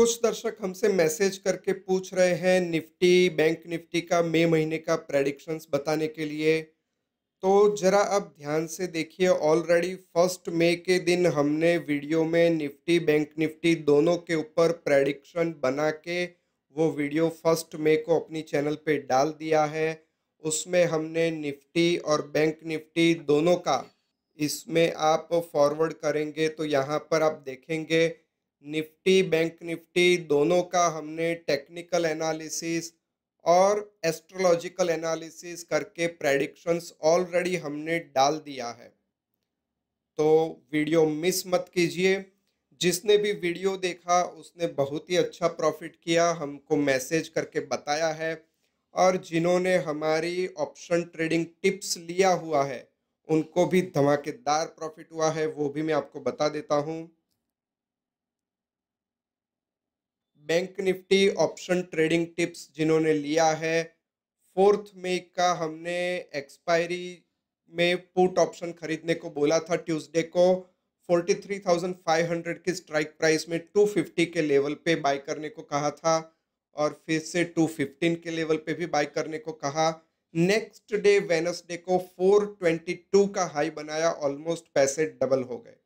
कुछ दर्शक हमसे मैसेज करके पूछ रहे हैं निफ्टी, बैंक निफ्टी का मई महीने का प्रेडिक्शंस बताने के लिए। तो ज़रा आप ध्यान से देखिए ऑलरेडी फ़र्स्ट मई के दिन हमने वीडियो में निफ्टी, बैंक निफ्टी दोनों के ऊपर प्रेडिक्शन बना के वो वीडियो फ़र्स्ट मई को अपनी चैनल पे डाल दिया है। उसमें हमने निफ्टी और बैंक निफ्टी दोनों का इसमें आप फॉरवर्ड करेंगे तो यहाँ पर आप देखेंगे निफ्टी, बैंक निफ्टी दोनों का हमने टेक्निकल एनालिसिस और एस्ट्रोलॉजिकल एनालिसिस करके प्रेडिक्शंस ऑलरेडी हमने डाल दिया है। तो वीडियो मिस मत कीजिए। जिसने भी वीडियो देखा, उसने बहुत ही अच्छा प्रॉफिट किया, हमको मैसेज करके बताया है और जिन्होंने हमारी ऑप्शन ट्रेडिंग टिप्स लिया हुआ है, उनको भी धमाकेदार प्रॉफिट हुआ है, वो भी मैं आपको बता देता हूँ। Bank Nifty option trading tips जिन्होंने लिया है। फोर्थ मे का हमने एक्सपायरी में पुट ऑप्शन खरीदने को बोला था ट्यूसडे को। 43,500 की स्ट्राइक प्राइस में 250 के लेवल पे बाय करने को कहा था और फिर से 215 के लेवल पे भी बाय करने को कहा। नेक्स्ट डे वेनसडे को 422 का हाई बनाया। ऑलमोस्ट पैसे डबल हो गए।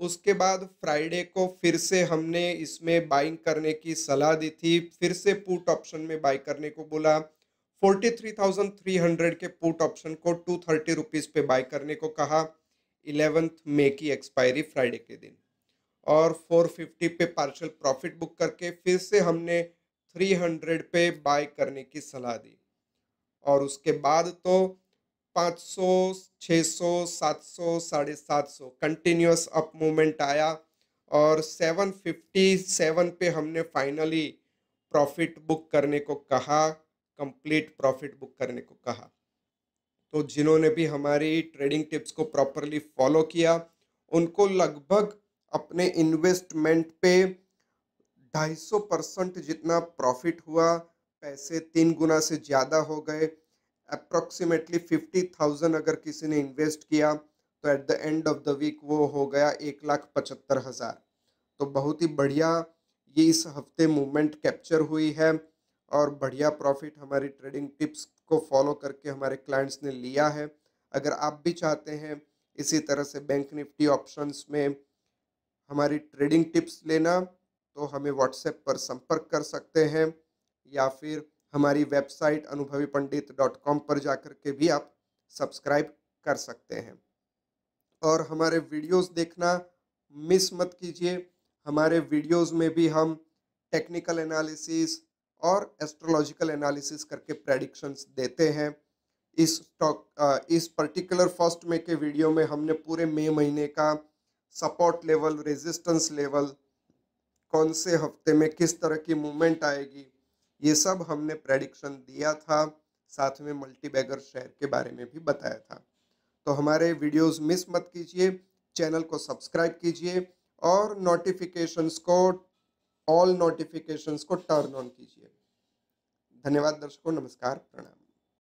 उसके बाद फ्राइडे को फिर से हमने इसमें बाइंग करने की सलाह दी थी। फिर से पुट ऑप्शन में बाई करने को बोला। 43,300 के पुट ऑप्शन को टू थर्टी रुपीज़ पे बाई करने को कहा। इलेवेंथ मे की एक्सपायरी फ्राइडे के दिन। और 450 पे पार्शल प्रॉफिट बुक करके फिर से हमने 300 पे बाय करने की सलाह दी। और उसके बाद तो 500, 600, 700, साढ़े सात सौ कंटिन्यूस अप मूवमेंट आया और 757 पे हमने फाइनली प्रॉफिट बुक करने को कहा कंप्लीट प्रॉफिट बुक करने को कहा। तो जिन्होंने भी हमारी ट्रेडिंग टिप्स को प्रॉपरली फॉलो किया उनको लगभग अपने इन्वेस्टमेंट पे 250 परसेंट जितना प्रॉफिट हुआ पैसे तीन गुना से ज़्यादा हो गए अप्रॉक्सीमेटली फिफ्टी थाउज़ेंड अगर किसी ने इन्वेस्ट किया तो at the end of the week वो हो गया एक लाख पचहत्तर हज़ार। तो बहुत ही बढ़िया ये इस हफ़्ते मूवमेंट कैप्चर हुई है और बढ़िया प्रॉफिट हमारी ट्रेडिंग टिप्स को फॉलो करके हमारे क्लाइंट्स ने लिया है। अगर आप भी चाहते हैं इसी तरह से बैंक निफ्टी ऑप्शंस में हमारी ट्रेडिंग टिप्स लेना तो हमें व्हाट्सएप पर संपर्क कर सकते हैं या फिर हमारी वेबसाइट अनुभवी पंडित डॉट कॉम पर जाकर के भी आप सब्सक्राइब कर सकते हैं। और हमारे वीडियोस देखना मिस मत कीजिए। हमारे वीडियोस में भी हम टेक्निकल एनालिसिस और एस्ट्रोलॉजिकल एनालिसिस करके प्रेडिक्शंस देते हैं। इस स्टॉक इस पर्टिकुलर फ़र्स्ट मे के वीडियो में हमने पूरे मई महीने का सपोर्ट लेवल, रेजिस्टेंस लेवल, कौन से हफ़्ते में किस तरह की मूवमेंट आएगी ये सब हमने प्रेडिक्शन दिया था, साथ में मल्टी बैगर शेयर के बारे में भी बताया था। तो हमारे वीडियोस मिस मत कीजिए चैनल को सब्सक्राइब कीजिए और नोटिफिकेशंस को ऑल नोटिफिकेशंस को टर्न ऑन कीजिए। धन्यवाद दर्शकों, नमस्कार, प्रणाम।